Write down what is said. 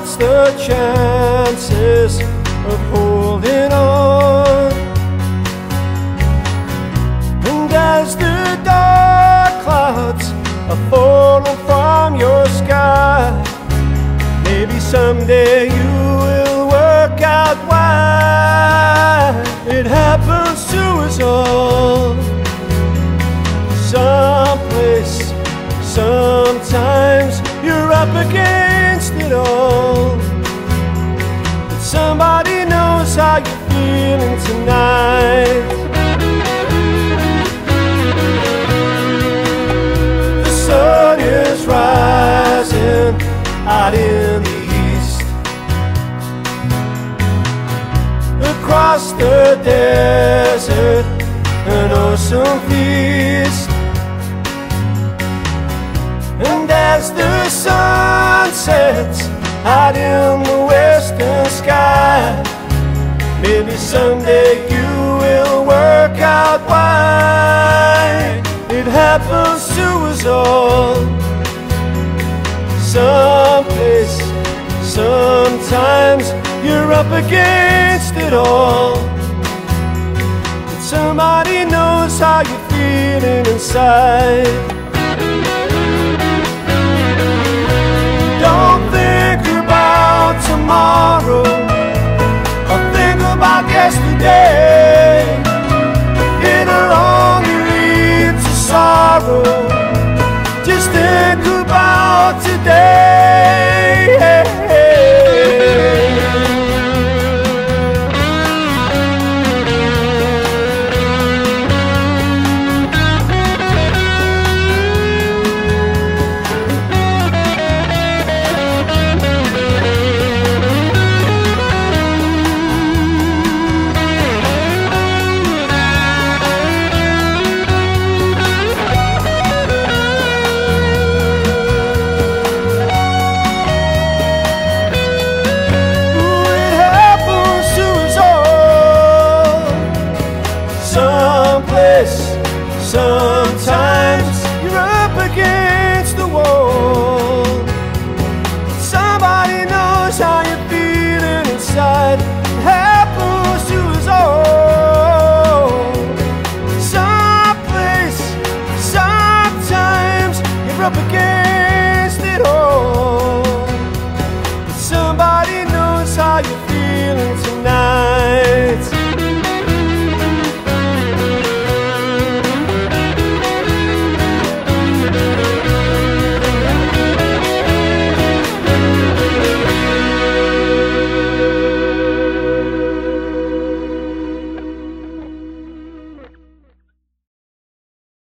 the chances of holding on. And as the dark clouds are falling from your sky, maybe someday you will work out why it happens to us all. Someplace, sometimes you're up against it all. Somebody knows how you're feeling tonight. The sun is rising out in the east. Across the desert, an awesome feast. And as the sun sets out in the someday you will work out why it happens to us all. Someplace, sometimes you're up against it all. But somebody knows how you're feeling inside. Don't think about tomorrow sometimes